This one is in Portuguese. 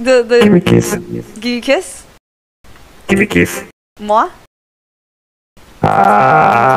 The the Give me kiss. give me a kiss? Give me kiss. Moi? Ah.